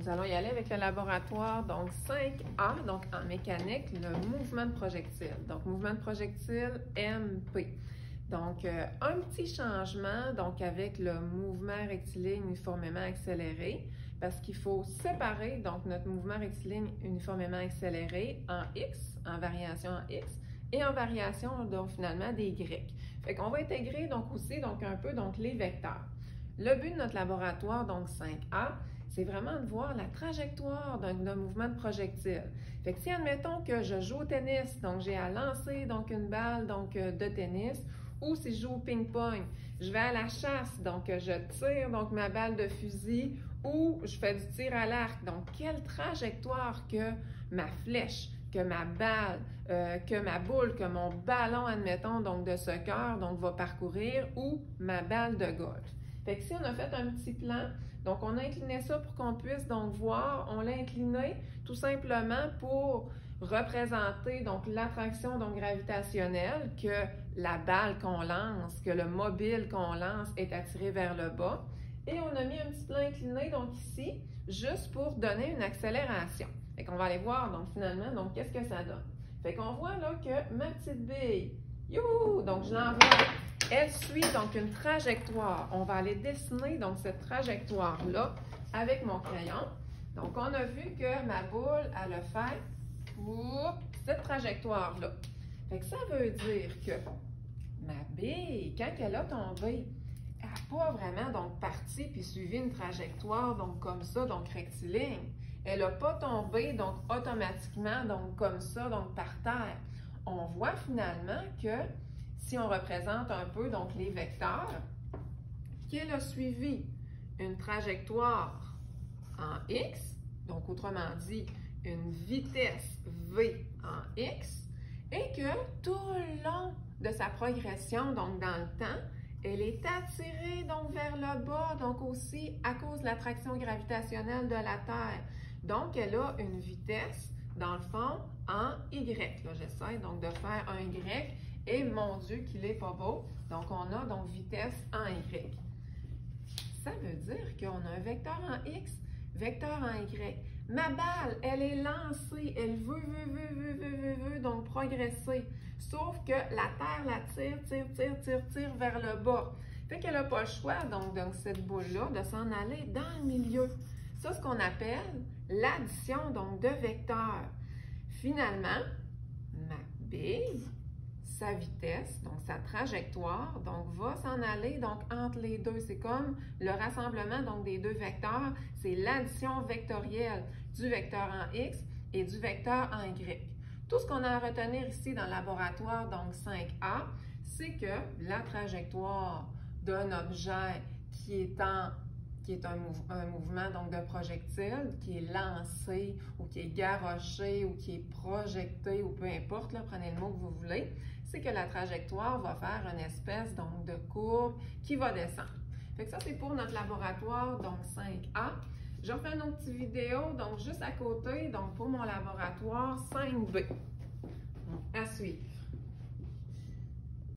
Nous allons y aller avec le laboratoire, donc 5A, donc en mécanique, le mouvement de projectile. Donc, mouvement de projectile MP. Donc, euh, un petit changement, donc avec le mouvement rectiligne uniformément accéléré, parce qu'il faut séparer, donc, notre mouvement rectiligne uniformément accéléré en X, en variation en X, et en variation, donc, finalement, des Y. Fait qu'on va intégrer, donc, aussi, donc, un peu, donc, les vecteurs. Le but de notre laboratoire, donc 5A, c'est vraiment de voir la trajectoire d'un mouvement de projectile. Fait que si, admettons que je joue au tennis, donc j'ai à lancer donc une balle donc, euh, de tennis, ou si je joue au ping-pong, je vais à la chasse, donc euh, je tire donc ma balle de fusil, ou je fais du tir à l'arc. Donc, quelle trajectoire que ma flèche, que ma balle, euh, que ma boule, que mon ballon, admettons, donc de soccer, donc va parcourir, ou ma balle de golf. Fait que si on a fait un petit plan, donc on a incliné ça pour qu'on puisse donc voir, on l'a incliné tout simplement pour représenter donc l'attraction donc gravitationnelle que la balle qu'on lance, que le mobile qu'on lance est attiré vers le bas. Et on a mis un petit plan incliné donc ici, juste pour donner une accélération. Fait qu'on va aller voir donc finalement donc qu'est-ce que ça donne. Fait qu'on voit là que ma petite bille, youhou, donc je l'envoie elle suit donc une trajectoire. On va aller dessiner donc cette trajectoire-là avec mon crayon. Donc, on a vu que ma boule, elle a fait cette trajectoire-là. Fait que ça veut dire que ma bille, quand elle a tombé, elle n'a pas vraiment donc parti puis suivi une trajectoire donc comme ça, donc rectiligne. Elle n'a pas tombé donc automatiquement donc comme ça, donc par terre. On voit finalement que si on représente un peu donc les vecteurs, qu'elle a suivi une trajectoire en x, donc autrement dit, une vitesse v en x, et que tout le long de sa progression, donc dans le temps, elle est attirée donc vers le bas, donc aussi à cause de l'attraction gravitationnelle de la Terre. Donc, elle a une vitesse, dans le fond, en y. J'essaie donc de faire un y et mon Dieu, qu'il est pas beau. Donc, on a donc vitesse en Y. Ça veut dire qu'on a un vecteur en X, vecteur en Y. Ma balle, elle est lancée, elle veut, veut, veut, veut, veut, veut, veut, donc progresser. Sauf que la Terre la tire, tire, tire, tire, tire vers le bas. Fait qu'elle n'a pas le choix, donc, donc cette boule-là, de s'en aller dans le milieu. Ça, ce qu'on appelle l'addition, donc, de vecteurs. Finalement, ma bille sa vitesse, donc sa trajectoire, donc va s'en aller donc entre les deux. C'est comme le rassemblement donc des deux vecteurs, c'est l'addition vectorielle du vecteur en x et du vecteur en y. Tout ce qu'on a à retenir ici dans le laboratoire, donc 5A, c'est que la trajectoire d'un objet qui est en qui est un, mouvement donc de projectile, qui est lancé ou qui est garoché ou qui est projeté ou peu importe, là, prenez le mot que vous voulez, c'est que la trajectoire va faire une espèce donc, de courbe qui va descendre. Fait que ça, c'est pour notre laboratoire, donc 5A. Je refais une autre petite vidéo, donc juste à côté, donc pour mon laboratoire 5B. à suivre.